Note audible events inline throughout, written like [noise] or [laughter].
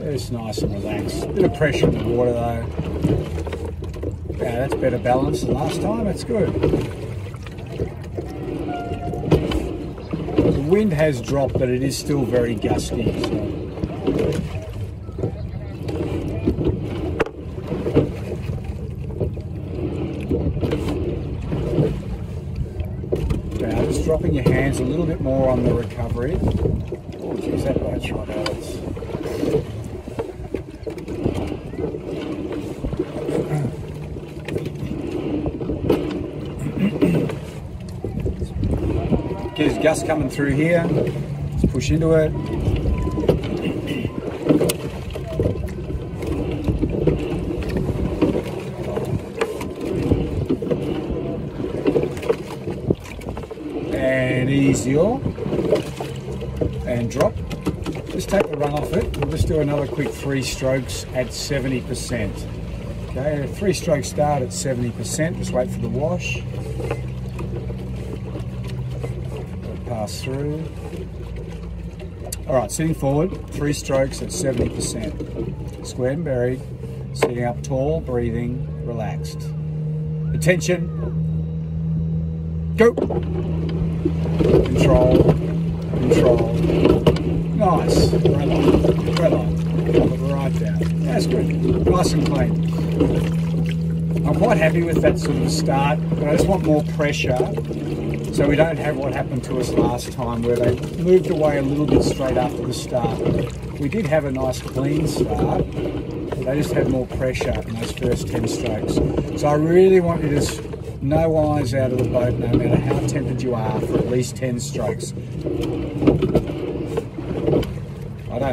It's nice and relaxed. Bit of pressure in the water though. Yeah, that's better balance than last time. It's good. The wind has dropped, but it is still very gusty. So. Dropping your hands a little bit more on the recovery. Oh, boat's right, Alex. Gust coming through here. Just push into it. And easy. And drop. Just take the run off it. We'll just do another quick three strokes at 70%. Okay, three strokes start at 70%. Just wait for the wash. pass through. All right, sitting forward, three strokes at 70%. Squared and buried, sitting up tall, breathing, relaxed. Attention. Go. Control, control. Nice. Right on, right. Right down. That's good. Nice and clean. I'm quite happy with that sort of start, but I just want more pressure so we don't have what happened to us last time where they moved away a little bit straight after the start. We did have a nice clean start, but they just had more pressure in those first 10 strokes. So I really want you to no eyes out of the boat no matter how tempted you are for at least 10 strokes.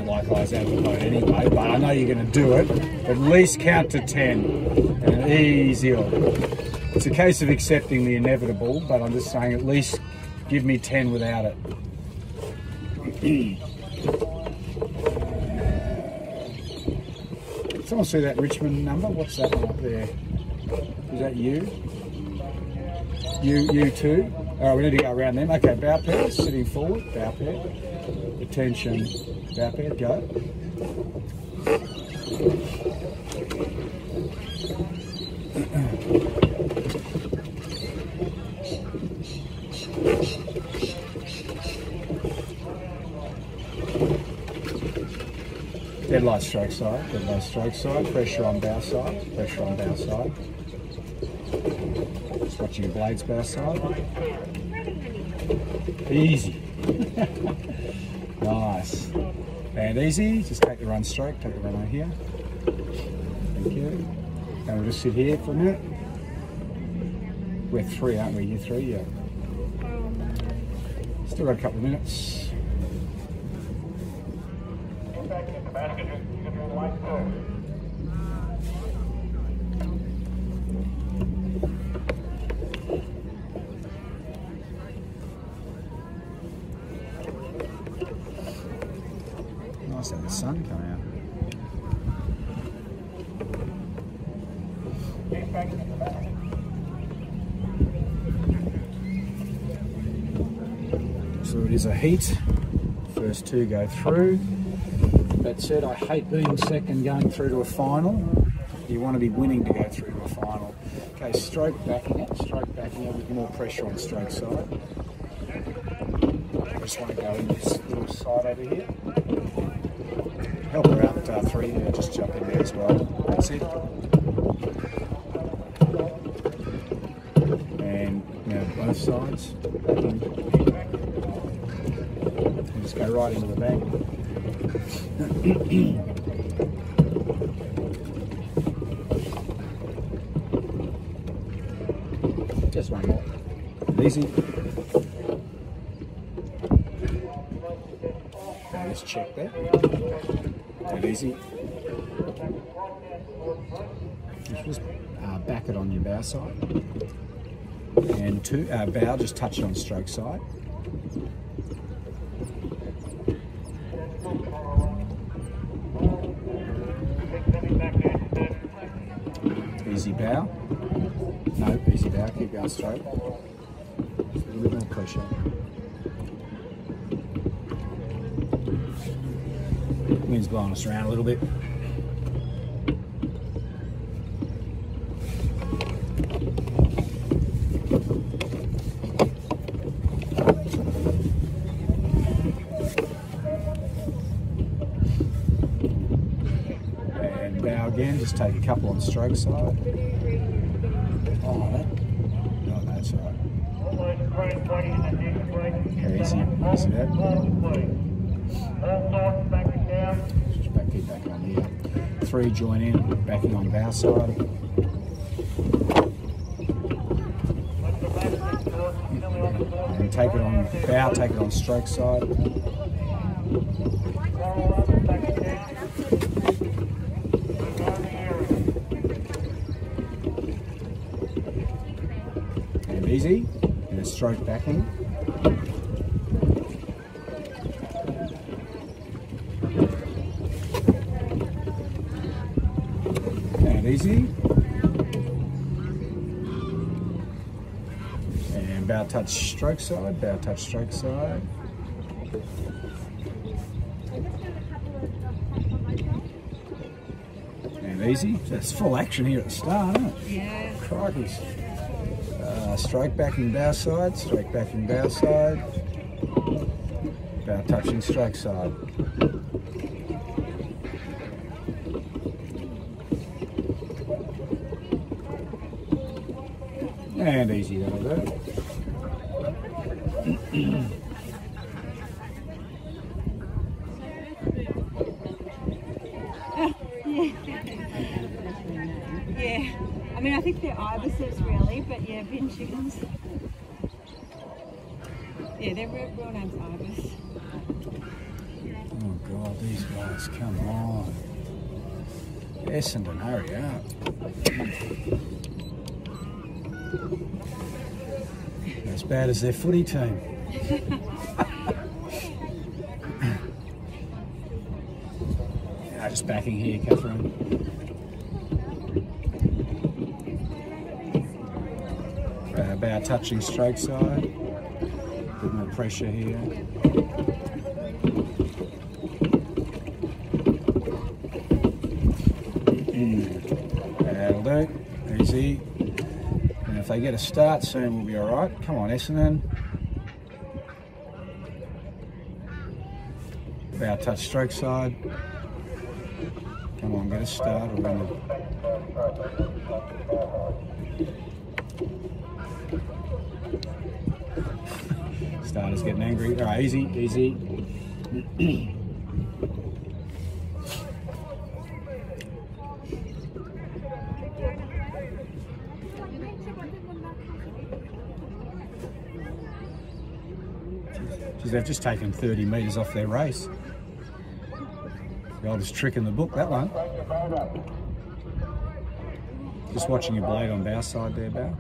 Don't like eyes out of the boat anyway, but I know you're going to do it. At least count to 10 and easy on. It's a case of accepting the inevitable, but I'm just saying at least give me 10 without it. Someone see that Richmond number? What's that one up there? Is that you? You, you too? All right, we need to go around them. Okay, bow pair, sitting forward, bow pair. Attention, bow pair, go. Dead light stroke side, dead light stroke side, pressure on bow side, pressure on bow side. Your blades bow side. Easy. nice. And easy, just take the run stroke, take the run out here. Thank you. And we'll just sit here for a minute. We're three, aren't we? You're three, yeah. Still got a couple of minutes. The sun coming out. So it is a heat. First two go through. That said, I hate being second going through to a final. You want to be winning to go through to a final. Okay, stroke backing it, stroke backing it with more pressure on stroke side. I just want to go in this little side over here. Three there, just jump in there as well. That's it. And now both sides. And just go right into the back. [coughs] Just one more. Easy. Just check that. Dead easy. Just uh, back it on your bow side. And two, uh, bow, just touch it on stroke side. Easy bow. No, easy bow. Keep going straight. Just a little bit more pressure. Wind's blowing us around a little bit. And bow again, just take a couple on the stroke side. Oh, that, no, that's right. Easy, easy that. Just back, keep back on here. Three join in, backing on bow side. And take it on bow, take it on stroke side. And easy. And a stroke backing. And easy. And bow touch stroke side, bow touch stroke side. And easy. That's full action here at the start, isn't it? Yeah. Crikey. Uh, stroke backing bow side, stroke backing bow side. Bow touching stroke side. And easy, that'll. Yeah. I mean, I think they're ibises really, but yeah, bin chickens. Yeah, their real, real name's ibis. Oh god, these guys, come on. Essendon, hurry up. As bad as their footy team. [laughs] yeah, just backing here, Catherine. About touching stroke side. Bit more pressure here. Mm. That'll do. Easy. Get a start soon, we'll be all right. Come on, Essendon. About touch stroke side. Come on, get a start. We're gonna... [laughs] Starter's getting angry. All right, easy, easy. [clears throat] Geez, they've just taken 30 metres off their race. The oldest trick in the book, that one. Just watching your blade on bow side there, bow.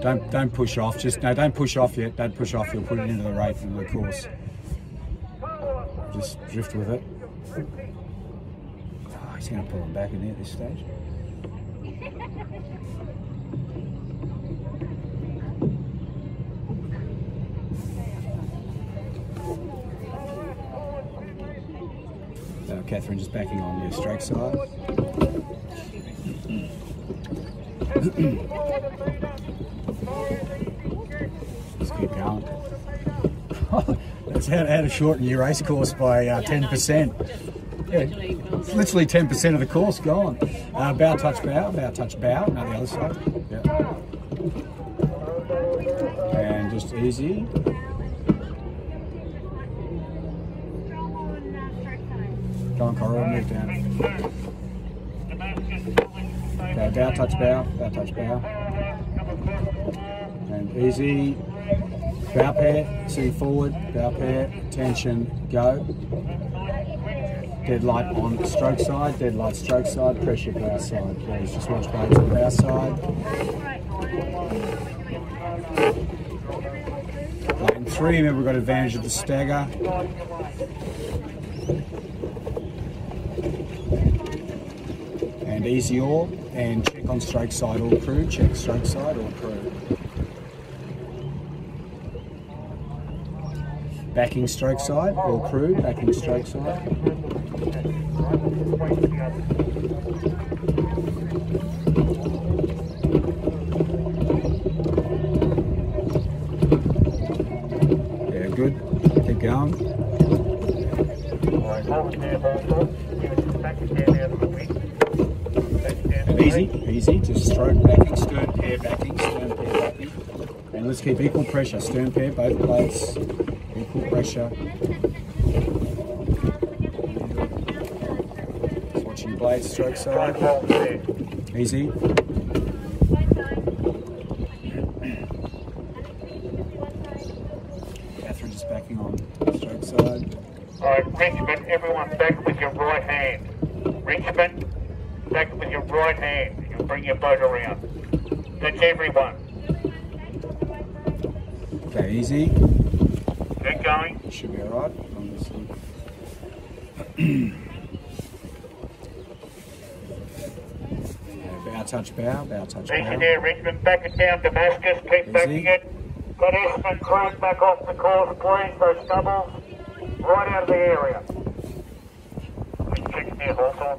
Don't don't push off. Just no, don't push off yet. Don't push off. You'll put it into the rate into the course. Just drift with it. Oh, he's going to pull him back in there at this stage. Uh, Catherine just backing on your stroke side. Let's keep going. [laughs] That's how, to shorten your race course by uh, 10%. Yeah, it's literally 10% of the course gone. Uh, bow touch bow, bow touch bow, now the other side. Yeah. And just easy. Go on, Coral, move down. Okay, bow touch bow, bow touch bow. And easy. Bow pair, sitting forward, bow pair, tension, go. Dead light on stroke side, dead light stroke side, pressure bow side. Please just watch blades on bow side. Lane three, remember we've got advantage of the stagger. And easy all, and check on stroke side all crew, check stroke side all crew. Backing stroke side, all crew, backing stroke side. Yeah, good. Keep going. Easy, easy. Just stroke backing, stern pair backing, stern pair backing. And let's keep equal pressure. Stern pair, both blades. Equal pressure. Just watching blade stroke side. Easy. Catherine just backing on stroke side. Alright, Richmond, everyone back with your right hand. Richmond, back with your right hand. You bring your boat around. That's everyone. Okay, easy. Keep going. Should be alright. Obviously. bow touch bow, bow touch Easy bow. there, Richmond. Back it down, Damascus. Keep backing it. Got Essendon crews back off the course, please. Those doubles. Right out of the area.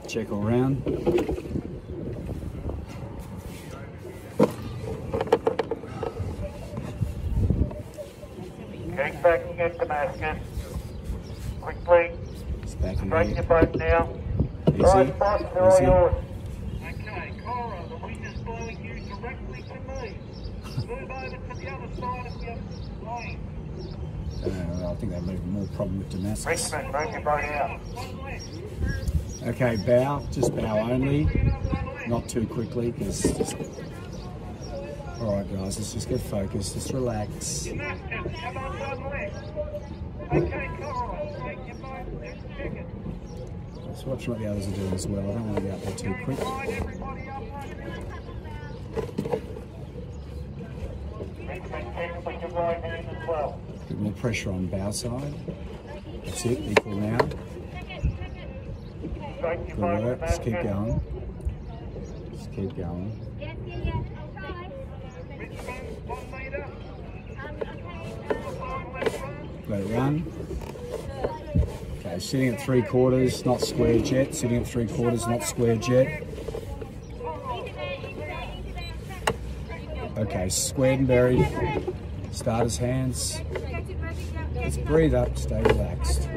Check all round. Backing it, Damascus. Quickly. It's backing Break your boat now. Easy. Right, boss, they're all yours. Okay, Corowa, the wind is blowing you directly to me. Move over to the other side of the lane. Uh, I think they're moving more problem with Damascus. Richmond, break your boat out. Okay, bow, just bow only. Not too quickly, because just... Alright guys, let's just get focused, just relax. Damascus, come on one left. Okay, Corowa, break your boat. Just check it. Let's watch what the others are doing as well. I don't want to be out there too quick. Line everybody up. Richmond, check with your right hand as well. Bit more pressure on bow side. That's it, equal now. Good work, just keep going. Just keep going. Yes, yeah, yeah, I'll try. Richmond, one metre. Um, okay. Left run. Okay, sitting at three quarters, not square jet. Sitting at three quarters, not square jet. Okay, squared and buried. Starter's hands. Let's breathe up, stay relaxed.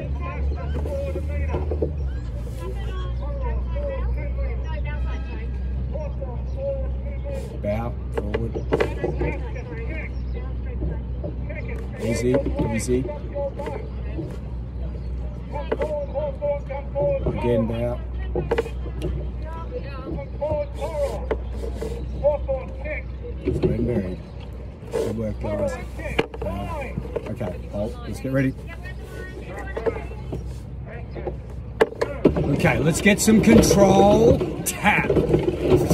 Bow, forward. Easy, easy. Again, bow. Squared and buried. Good work, guys. Uh, okay. Let's get ready. Okay, let's get some control. Tap.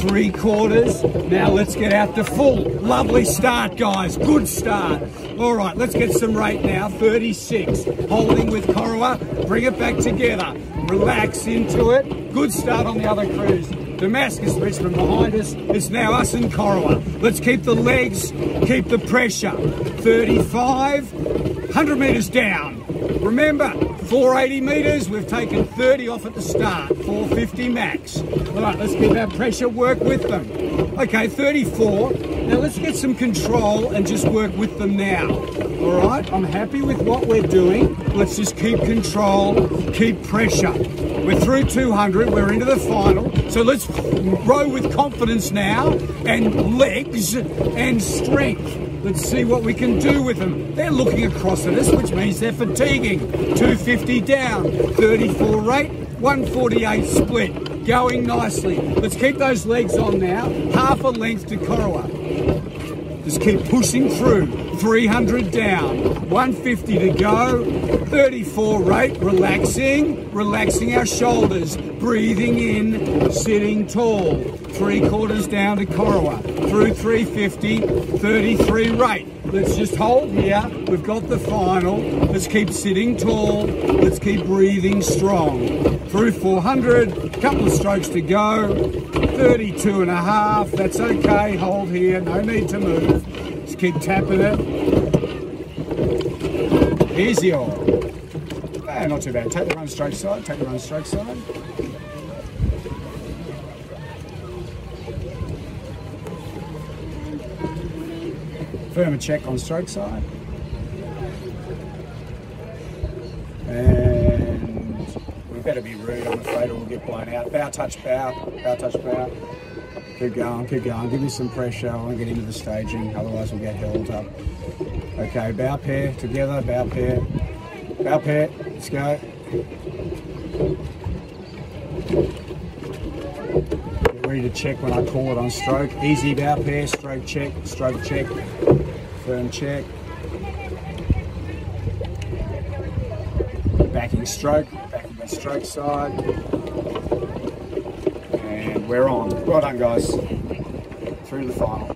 Three quarters. Now let's get out to full. Lovely start, guys. Good start. All right, let's get some rate now. 36. Holding with Corowa. Bring it back together. Relax into it. Good start on the other crews. Damascus Richmond behind us. It's now us and Corowa. Let's keep the legs, keep the pressure. 35, 100 metres down. Remember, 480 metres, we've taken 30 off at the start, 450 max. All right, let's keep our pressure, work with them. Okay, 34. Now let's get some control and just work with them now. All right, I'm happy with what we're doing. Let's just keep control, keep pressure. We're through 200, we're into the final. So let's row with confidence now and legs and strength. Let's see what we can do with them. They're looking across at us, which means they're fatiguing. 250 down, 34 rate, 148 split. Going nicely. Let's keep those legs on now. Half a length to Corowa. Just keep pushing through. 300 down, 150 to go, 34 rate, relaxing, relaxing our shoulders, breathing in, sitting tall. Three quarters down to Corowa, through 350, 33 rate. Let's just hold here. We've got the final. Let's keep sitting tall. Let's keep breathing strong. Through 400, couple of strokes to go. 32 and a half. That's okay. Hold here. No need to move. Just keep tapping it. Easy all. Ah, not too bad. Take the run stroke side, take the run stroke side. Firm a check on stroke side. And we better be rude, I'm afraid, or we'll get blown out. Bow, touch, bow, bow, touch, bow. Keep going, keep going. Give me some pressure. I want to get into the staging, otherwise we'll get held up. Okay, bow pair together, bow pair, bow pair. Let's go. Get ready to check when I call it on stroke. Easy bow pair, stroke check, stroke check, firm check. Backing stroke, backing the stroke side. And we're on. Well done, guys. Through the final.